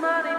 money.